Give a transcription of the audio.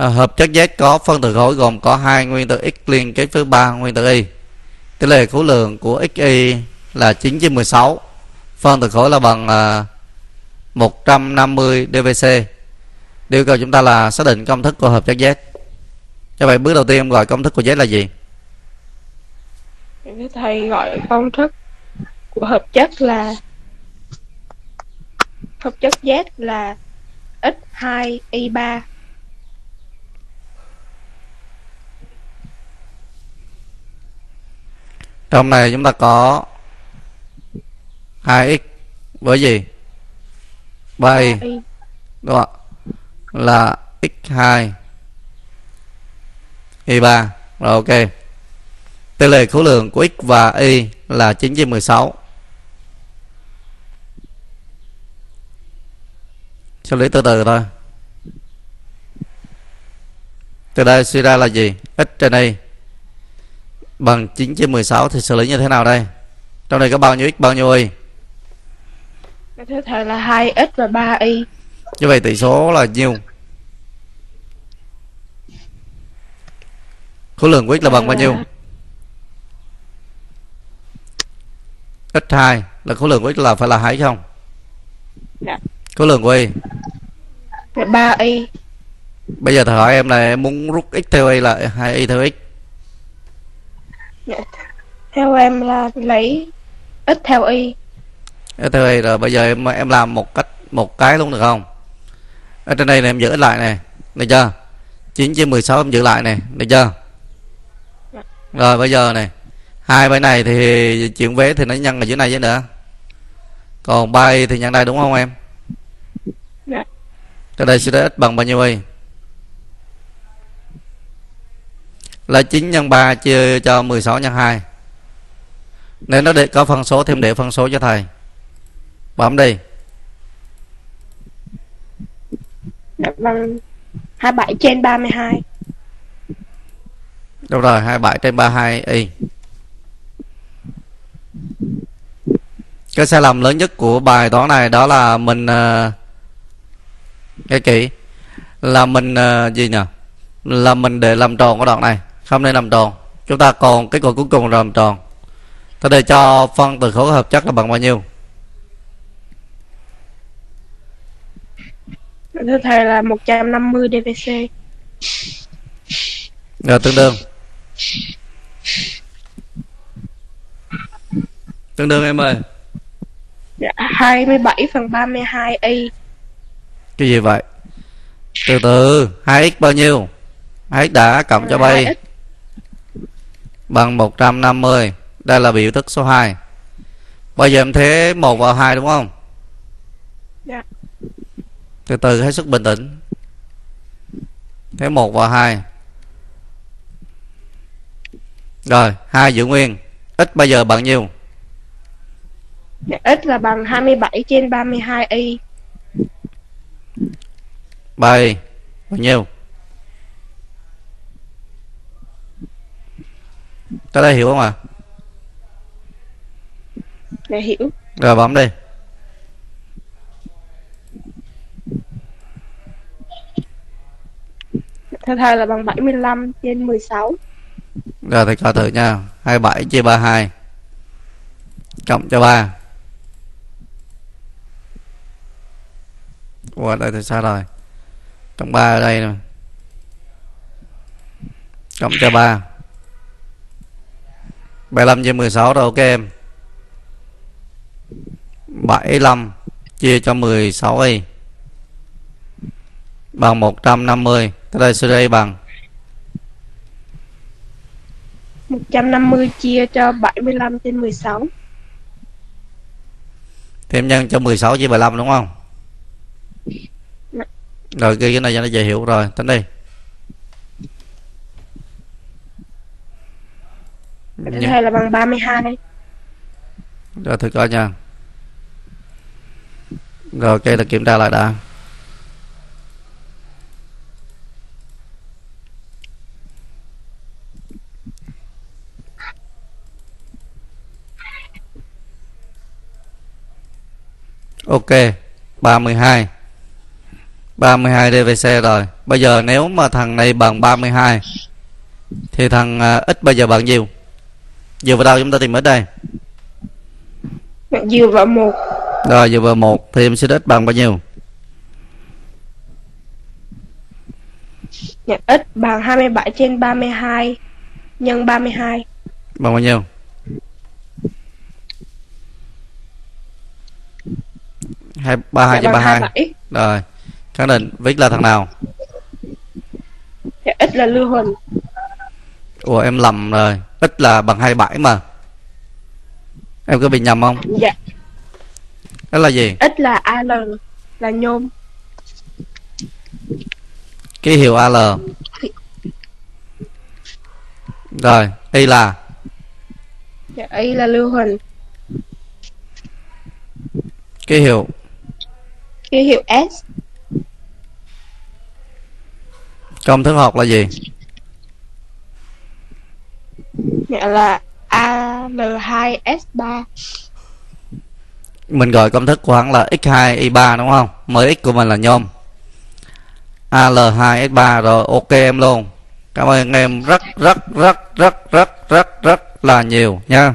à, hợp chất Z có phân tử khối gồm có hai nguyên tử x liên kết với ba nguyên tử y. Tỷ lệ khối lượng của xy là 9 trên 16 phân tử khối là bằng à, 150 dvc yêu cầu chúng ta là xác định công thức của hợp chất Z cho vậy bước đầu tiên em gọi công thức của Z là gì? Thầy gọi công thức của hợp chất là hợp chất Z là x2y3 trong này chúng ta có 2x với gì 3y đúng không là x2 y3 rồi ok. Tỷ lệ khối lượng của x và y là 9 trên 16 xử lý từ từ thôi. Từ đây suy ra là gì? X trên y bằng 9 trên 16 thì xử lý như thế nào đây? Trong này có bao nhiêu x bao nhiêu y? Thưa thầy là 2x và 3y như vậy tỷ số là nhiêu? Khối lượng của x là bằng bao nhiêu? X2 là khối lượng của x là phải là 2 không? Dạ. khối lượng của y? Là 3y bây giờ thầy hỏi em là em muốn rút x theo y là 2 y theo x dạ. theo em là lấy x theo y. X theo y rồi bây giờ em em làm một cách một cái luôn được không? Ở trên đây này em giữ lại này được chưa? 9 trên 16 em giữ lại này được chưa? Dạ. rồi bây giờ này hai bên này thì chuyển vế thì nó nhân ở dưới này với nữa. Còn ba y thì nhân đây đúng không em? Dạ. Từ đây sẽ x bằng bao nhiêu y là 9 nhân 3 chia cho 16 nhân 2 nếu nó để có phân số thêm để phân số cho thầy. Bấm đi. Dạ, bằng 27 trên 32 đúng rồi 27 trên 32 y. Cái sai lầm lớn nhất của bài toán này đó là mình uh, nghe kỹ. Là mình uh, gì nhỉ? Là mình để làm tròn cái đoạn này không nên làm tròn. Chúng ta còn cái cột cuối cùng là làm tròn. Ta để cho phân từ khối hợp chất là bằng bao nhiêu? Thưa thầy là 150 dvc rồi tương đương. Tương đương em ơi. Dạ, 27 phần 32 y. Cái gì vậy? Từ từ. 2x bao nhiêu? 2x đã cộng cho bay bằng 150 đây là biểu thức số 2 bây giờ em thế 1 vào 2 đúng không? Dạ. Từ từ hết sức bình tĩnh. Thế 1 vào 2 rồi hai giữ nguyên. X bây giờ bằng nhiêu? Dạ, x là bằng 27 trên 32 y. 3 y bao nhiêu tới đây hiểu không ạ? À? dạ hiểu. Rồi bấm đi. Thưa thầy là bằng 75 trên 16 rồi thầy coi thử nha. 27 chia 32 cộng cho 3 Ủa đây thì sao rồi? Cộng 3 ở đây nè. Cộng cho 3 75 chia 16 rồi ok em. 75 chia cho 16 y bằng 150 tới đây suy bằng. 150 chia cho 75 trên 16 Thêm nhân cho 16 chia 75 đúng không? Dạ. Rồi ghi cái này cho nó dễ hiểu rồi Tính đi Thứ hai là bằng 32 Rồi thử coi nha. Rồi ok là kiểm tra lại đã. Ok 32 32 DVC rồi. Bây giờ nếu mà thằng này bằng 32 thì thằng à, x bây giờ bằng nhiêu dựa vào đâu chúng ta tìm x đây. Dựa vào một. Rồi dựa vào một thì em sẽ x bằng bao nhiêu? Dạ, x bằng 27 trên 32 nhân 32 bằng bao nhiêu? Hai ba hai dạ, trên hai. 27 rồi khẳng định viết là thằng nào? Dạ, x là lưu huỳnh ủa em lầm rồi. X là bằng 27 mà. Em có bị nhầm không? Dạ. Đó là gì? X là al là nhôm. Ký hiệu al rồi y là? Dạ, y là lưu huỳnh. Ký hiệu? Ký hiệu s. Công thức học là gì dạ là al2s3 mình gọi công thức của hắn là x2 y3 đúng không? Mới x của mình là nhôm. Al2 s3 rồi, ok em luôn. Cảm ơn em rất rất rất rất rất rất rất là nhiều nha.